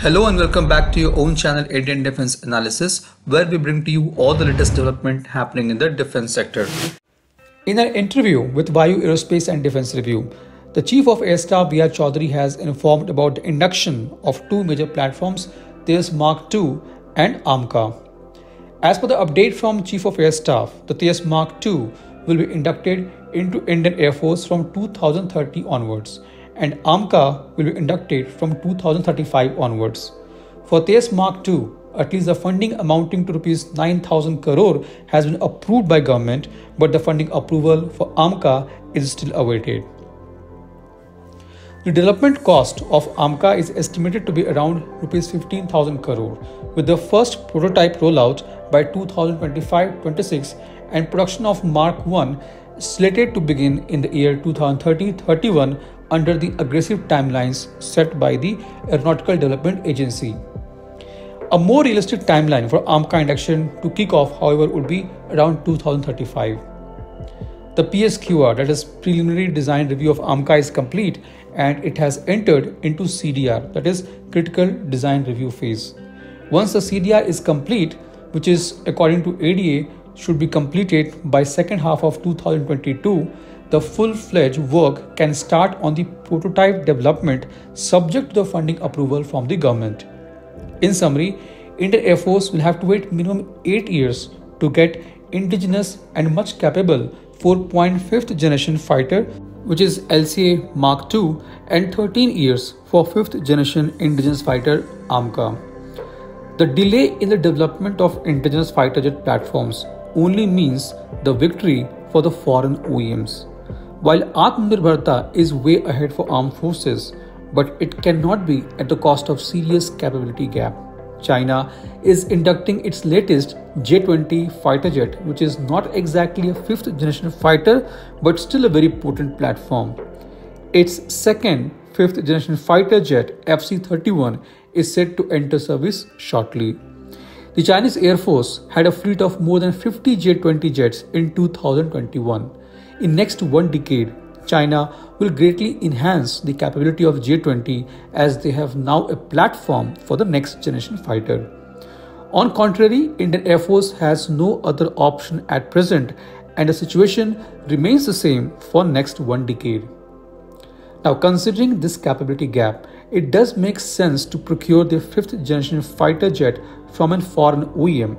Hello and welcome back to your own channel Indian Defense Analysis where we bring to you all the latest development happening in the defense sector. In an interview with Vayu Aerospace and Defense Review, the Chief of Air Staff V.R. Chaudhary has informed about the induction of two major platforms, Tejas Mark II and AMCA. As per the update from Chief of Air Staff, the Tejas Mark II will be inducted into Indian Air Force from 2030 onwards and AMCA will be inducted from 2035 onwards. For Tejas Mark II, at least the funding amounting to rupees 9000 crore has been approved by government, but the funding approval for AMCA is still awaited. The development cost of AMCA is estimated to be around rupees 15,000 crore, with the first prototype rollout by 2025-26 and production of Mark I slated to begin in the year 2030-31 under the aggressive timelines set by the Aeronautical Development Agency. A more realistic timeline for AMCA induction to kick off, however, would be around 2035. The PSQR, that is Preliminary Design Review of AMCA, is complete and it has entered into CDR, that is Critical Design Review phase. Once the CDR is complete, which is according to ADA should be completed by second half of 2022, the full-fledged work can start on the prototype development subject to the funding approval from the government. In summary, Indian Air Force will have to wait minimum 8 years to get indigenous and much capable 4.5th generation fighter which is LCA Mark II and 13 years for 5th generation indigenous fighter AMCA. The delay in the development of indigenous fighter jet platforms only means the victory for the foreign OEMs. While Atmanirbharta is way ahead for armed forces, but it cannot be at the cost of serious capability gap. China is inducting its latest J-20 fighter jet, which is not exactly a fifth generation fighter, but still a very potent platform. Its second fifth generation fighter jet, FC-31, is set to enter service shortly. The Chinese Air Force had a fleet of more than 50 J-20 jets in 2021. In next one decade, China will greatly enhance the capability of J-20 as they have now a platform for the next generation fighter. On contrary, Indian Air Force has no other option at present and the situation remains the same for next one decade. Now considering this capability gap, it does make sense to procure the 5th generation fighter jet from a foreign OEM.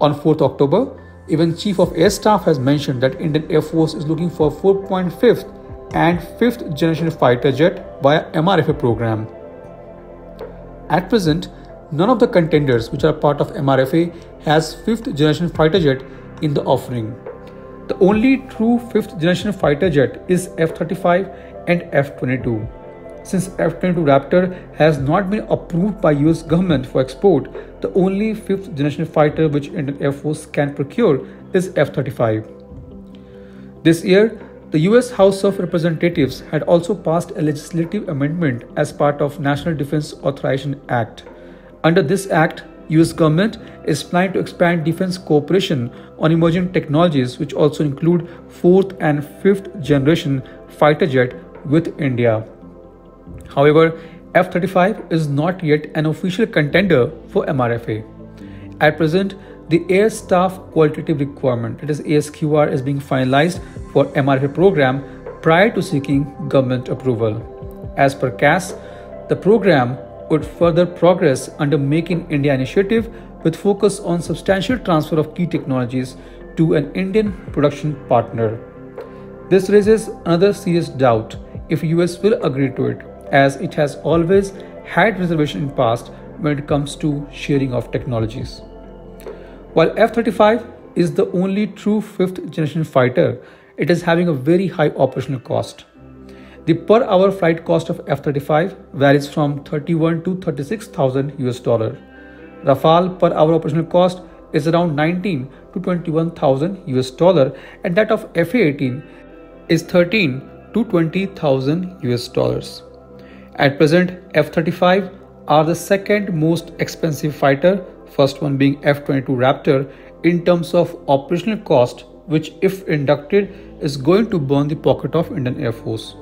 On 4th October, even Chief of Air Staff has mentioned that Indian Air Force is looking for 4.5th and 5th generation fighter jet via MRFA program. At present, none of the contenders which are part of MRFA has 5th generation fighter jet in the offering. The only true 5th generation fighter jet is F-35 and F-22. Since F-22 Raptor has not been approved by US government for export, the only 5th generation fighter which Indian Air Force can procure is F-35. This year, the US House of Representatives had also passed a legislative amendment as part of National Defense Authorization Act. Under this act, US government is planning to expand defense cooperation on emerging technologies which also include 4th and 5th generation fighter jet with India. However, F-35 is not yet an official contender for MRFA. At present, the Air Staff Qualitative Requirement, that is ASQR, is being finalized for MRFA program prior to seeking government approval. As per CAS, the program would further progress under Make in India initiative with focus on substantial transfer of key technologies to an Indian production partner. This raises another serious doubt if US will agree to it as it has always had reservation in past when it comes to sharing of technologies. While F-35 is the only true fifth generation fighter, it is having a very high operational cost. The per hour flight cost of F-35 varies from 31 to 36,000 US dollar. Rafale per hour operational cost is around 19 to 21,000 US dollar and that of F-18 is 13 to 20,000 US dollars. At present, F-35 are the second most expensive fighter, first one being F-22 Raptor, in terms of operational cost, which if inducted is going to burn the pocket of Indian Air Force.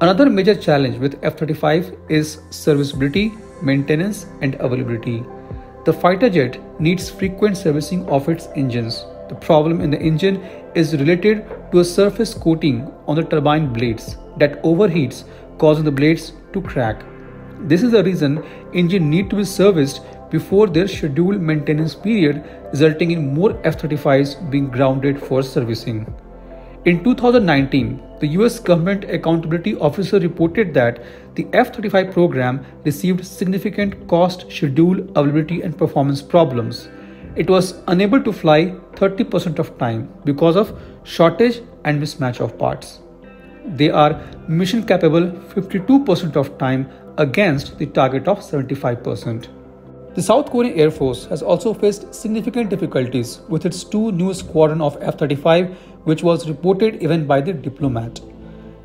Another major challenge with F-35 is serviceability, maintenance and availability. The fighter jet needs frequent servicing of its engines. The problem in the engine is related to a surface coating on the turbine blades that overheats causing the blades to crack. This is the reason engine need to be serviced before their scheduled maintenance period resulting in more F-35s being grounded for servicing. In 2019, the US Government Accountability Officer reported that the F 35 program received significant cost, schedule, availability, and performance problems. It was unable to fly 30% of time because of shortage and mismatch of parts. They are mission capable 52% of time against the target of 75%. The South Korean Air Force has also faced significant difficulties with its two new squadron of F-35 which was reported even by the diplomat.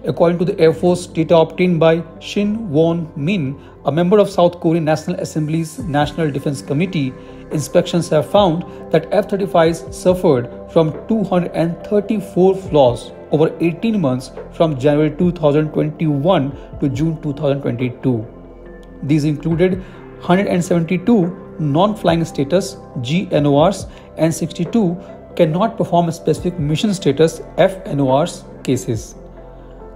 According to the Air Force data obtained by Shin Won Min, a member of South Korean National Assembly's National Defense Committee, inspections have found that F-35s suffered from 234 flaws over 18 months from January 2021 to June 2022. These included 172 non-flying status GNORs and 62 cannot perform a specific mission status FNORs cases.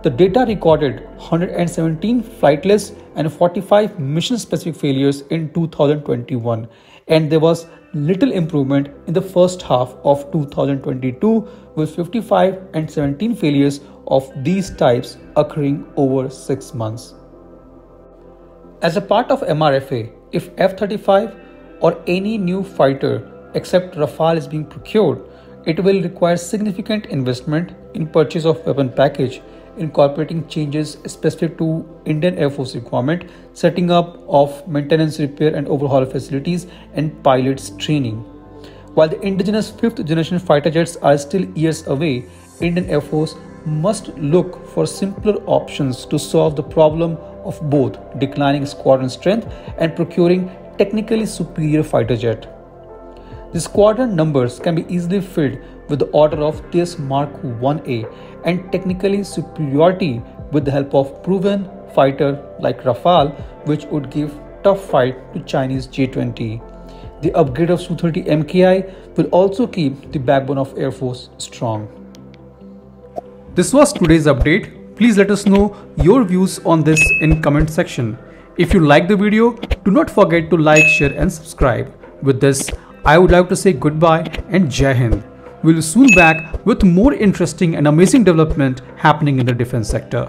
The data recorded 117 flightless and 45 mission specific failures in 2021 and there was little improvement in the first half of 2022 with 55 and 17 failures of these types occurring over 6 months. As a part of MRFA, if F-35 or any new fighter except Rafale is being procured, it will require significant investment in purchase of weapon package, incorporating changes specific to Indian Air Force requirement, setting up of maintenance, repair and overhaul facilities, and pilots training. While the indigenous fifth generation fighter jets are still years away, Indian Air Force must look for simpler options to solve the problem of both declining squadron strength and procuring technically superior fighter jet. The squadron numbers can be easily filled with the order of Tejas Mark 1A and technically superiority with the help of proven fighter like Rafale which would give tough fight to Chinese J-20. The upgrade of Su-30 MKI will also keep the backbone of Air Force strong. This was today's update. Please let us know your views on this in comment section. If you like the video, do not forget to like, share and subscribe. With this, I would like to say goodbye and Jai Hind. We'll soon back with more interesting and amazing development happening in the defense sector.